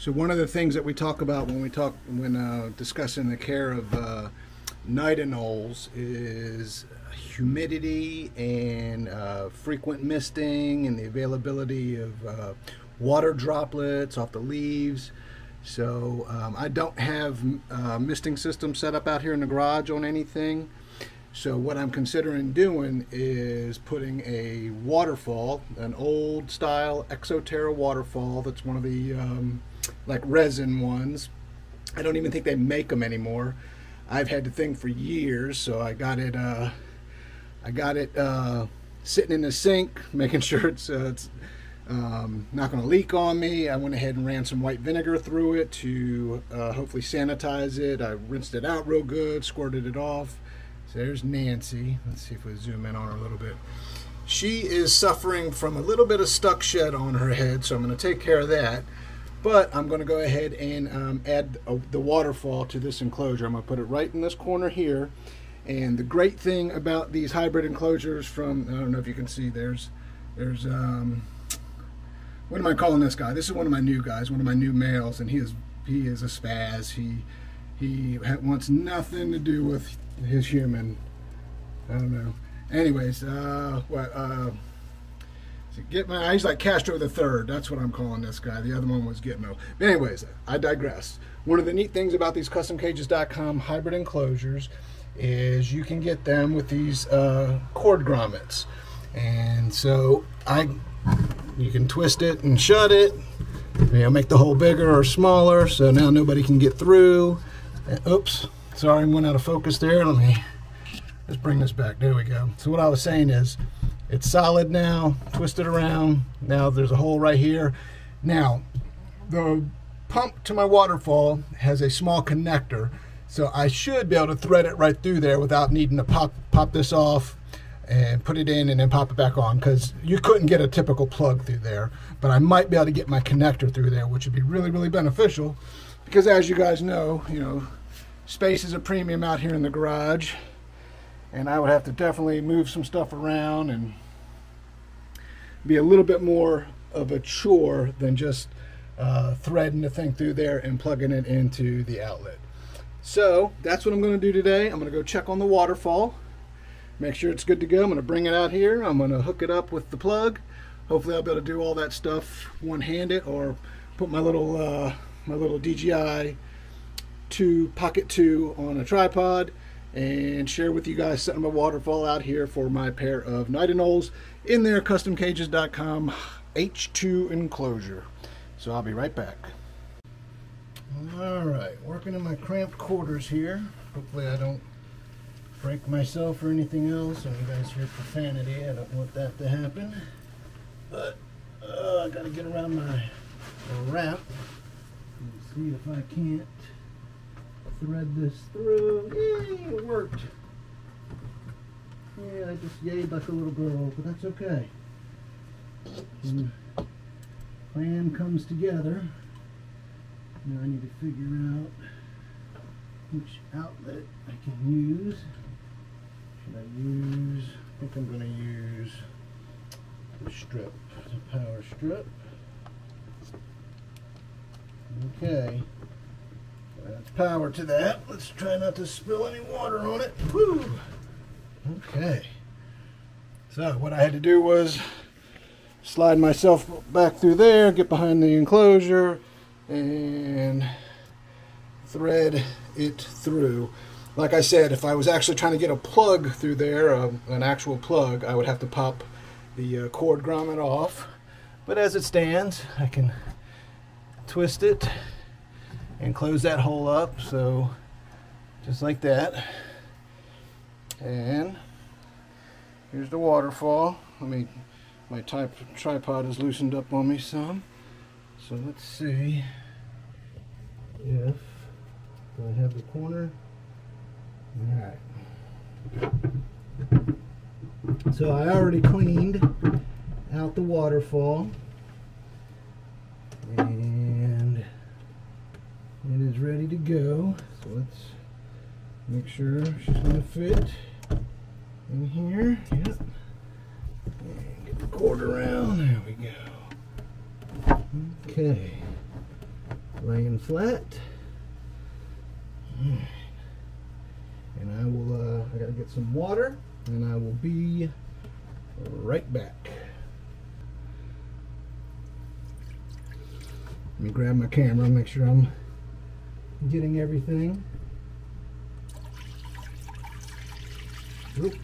So one of the things that we talk about when we talk when uh, discussing the care of uh, knight anoles is humidity and uh, frequent misting and the availability of uh, water droplets off the leaves. So um, I don't have a uh, misting system set up out here in the garage on anything. So what I'm considering doing is putting a waterfall, an old style Exoterra waterfall. That's one of the um, like resin ones. I don't even think they make them anymore. I've had the thing for years, so I got it. Uh, I got it uh, sitting in the sink, making sure it's, uh, it's um, not going to leak on me. I went ahead and ran some white vinegar through it to uh, hopefully sanitize it. I rinsed it out real good, squirted it off. So there's Nancy. Let's see if we zoom in on her a little bit. She is suffering from a little bit of stuck shed on her head, so I'm going to take care of that. But I'm going to go ahead and um, add a, the waterfall to this enclosure. I'm going to put it right in this corner here. And the great thing about these hybrid enclosures from, I don't know if you can see, there's, there's, um, what am I calling this guy? This is one of my new guys, one of my new males, and he is, he is a spaz. He, he wants nothing to do with his human. I don't know. Anyways, uh, what, uh, Gitmo. He's like Castro the Third. That's what I'm calling this guy. The other one was Gitmo. But anyways, I digress. One of the neat things about these CustomCages.com hybrid enclosures is you can get them with these uh, cord grommets, and so I, you can twist it and shut it. You know, make the hole bigger or smaller, so now nobody can get through. And, oops, sorry, I went out of focus there. Let me let's bring this back. There we go. So what I was saying is it's solid now, twist it around. Now there's a hole right here. Now, the pump to my waterfall has a small connector, so I should be able to thread it right through there without needing to pop, pop this off and put it in and then pop it back on because you couldn't get a typical plug through there. But I might be able to get my connector through there, which would be really, really beneficial because as you guys know, you know, space is a premium out here in the garage and I would have to definitely move some stuff around and be a little bit more of a chore than just uh, threading the thing through there and plugging it into the outlet. So that's what I'm going to do today. I'm going to go check on the waterfall, make sure it's good to go. I'm going to bring it out here. I'm going to hook it up with the plug. Hopefully I'll be able to do all that stuff one-handed or put my little uh, my little DJI 2 Pocket 2 on a tripod and share with you guys setting my waterfall out here for my pair of Knight Anoles in their customcages.com H2 enclosure. So I'll be right back. All right, working in my cramped quarters here. Hopefully I don't break myself or anything else. And you guys hear profanity, I don't want that to happen. But uh, I gotta get around my wrap and see if I can't thread this through. Yay, it worked. Yeah, I just yayed like a little girl, but that's okay. When the plan comes together, now I need to figure out which outlet I can use. Should I use, I think I'm going to use the strip, the power strip. Okay. Power to that. Let's try not to spill any water on it. Okay. So what I had to do was slide myself back through there, get behind the enclosure, and thread it through. Like I said, if I was actually trying to get a plug through there, uh, an actual plug, I would have to pop the uh, cord grommet off. But as it stands, I can twist it and close that hole up so just like that. And here's the waterfall. I mean my type, tripod is loosened up on me some. So let's see if I have the corner. Alright. So I already cleaned out the waterfall and it is ready to go. So let's make sure she's going to fit in here. Yep. And get the cord around. There we go. Okay. laying flat. And I will, uh, I gotta get some water and I will be right back. Let me grab my camera, make sure I'm getting everything. Oop.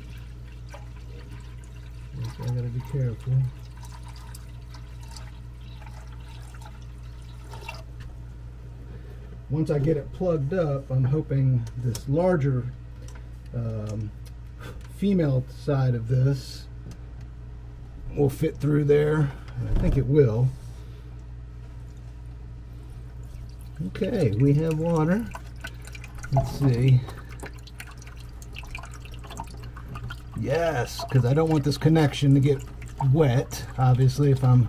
I gotta be careful. Once I get it plugged up, I'm hoping this larger um, female side of this will fit through there. I think it will. Okay, we have water. Let's see. Yes, because I don't want this connection to get wet. Obviously, if I'm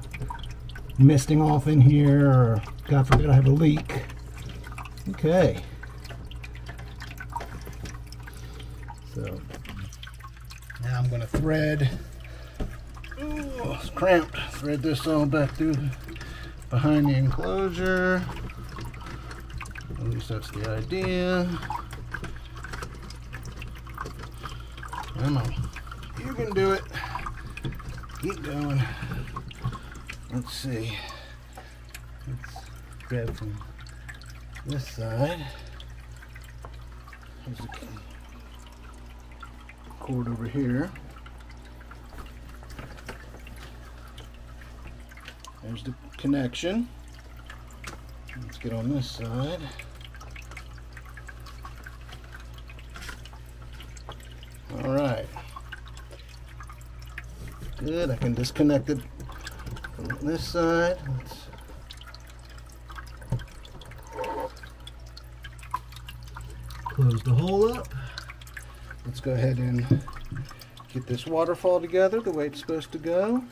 misting off in here or God forbid I have a leak. Okay. So now I'm going to thread. Ooh, it's cramped. Thread this all back through behind the enclosure. At least that's the idea. Come on. You can do it. Keep going. Let's see. Let's grab from this side. There's the cord over here. There's the connection. Let's get on this side. All right. Good, I can disconnect it from this side. Let's close the hole up. Let's go ahead and get this waterfall together the way it's supposed to go.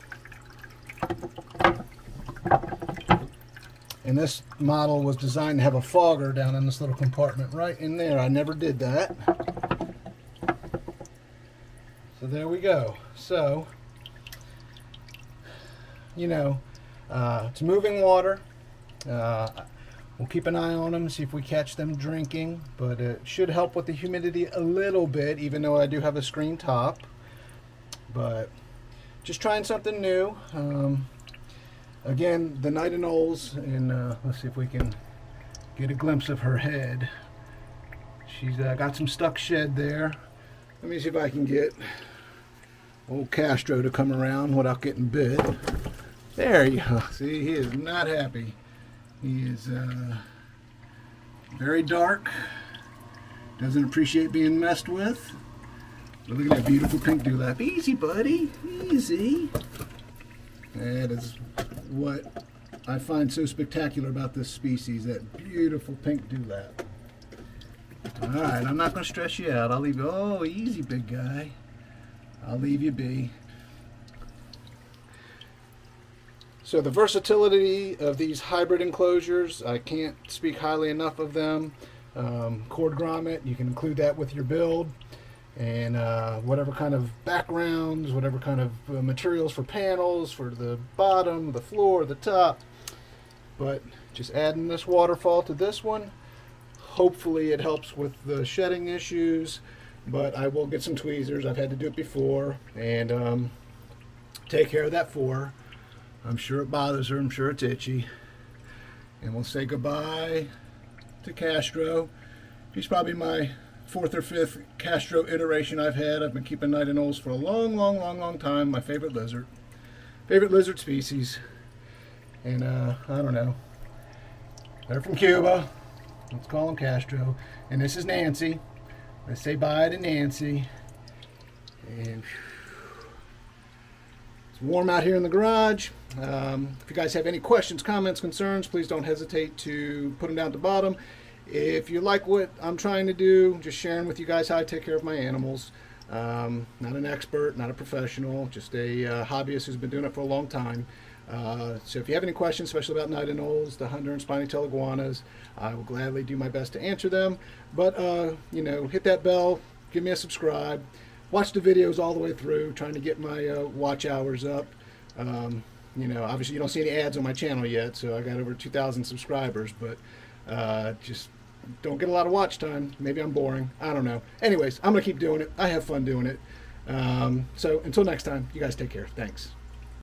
And this model was designed to have a fogger down in this little compartment right in there. I never did that. So there we go. So, you know, uh, it's moving water. Uh, we'll keep an eye on them, see if we catch them drinking, but it should help with the humidity a little bit, even though I do have a screen top. But just trying something new. Um, again, the Knight Anoles, and uh, let's see if we can get a glimpse of her head. She's uh, got some stuck shed there. Let me see if I can get old Castro to come around without getting bit. There you go. See, he is not happy. He is uh, very dark. Doesn't appreciate being messed with. But look at that beautiful pink dewlap. Easy, buddy. Easy. That is what I find so spectacular about this species, that beautiful pink dewlap. Alright, I'm not going to stress you out. I'll leave you. Oh, easy, big guy. I'll leave you be. So the versatility of these hybrid enclosures, I can't speak highly enough of them. Um, cord grommet, you can include that with your build. And uh, whatever kind of backgrounds, whatever kind of uh, materials for panels, for the bottom, the floor, the top. But just adding this waterfall to this one, hopefully it helps with the shedding issues. But I will get some tweezers, I've had to do it before, and um, take care of that for her. I'm sure it bothers her. I'm sure it's itchy. And we'll say goodbye to Castro. He's probably my fourth or fifth Castro iteration I've had. I've been keeping Knight Anoles for a long, long, long, long time. My favorite lizard. Favorite lizard species. And uh, I don't know. They're from Cuba. Let's call him Castro. And this is Nancy. Let's say bye to Nancy. And it's warm out here in the garage. Um, if you guys have any questions, comments, concerns, please don't hesitate to put them down at the bottom. If you like what I'm trying to do, just sharing with you guys how I take care of my animals. Um, not an expert, not a professional, just a uh, hobbyist who's been doing it for a long time. Uh, so if you have any questions, especially about knight anoles, the hunter and spiny tail iguanas, I will gladly do my best to answer them. But, uh, you know, hit that bell, give me a subscribe, watch the videos all the way through, trying to get my uh, watch hours up. Um, You know, obviously you don't see any ads on my channel yet, so I got over 2,000 subscribers, but uh, just don't get a lot of watch time. Maybe I'm boring. I don't know. Anyways, I'm gonna keep doing it. I have fun doing it. Um, so until next time, you guys take care. Thanks.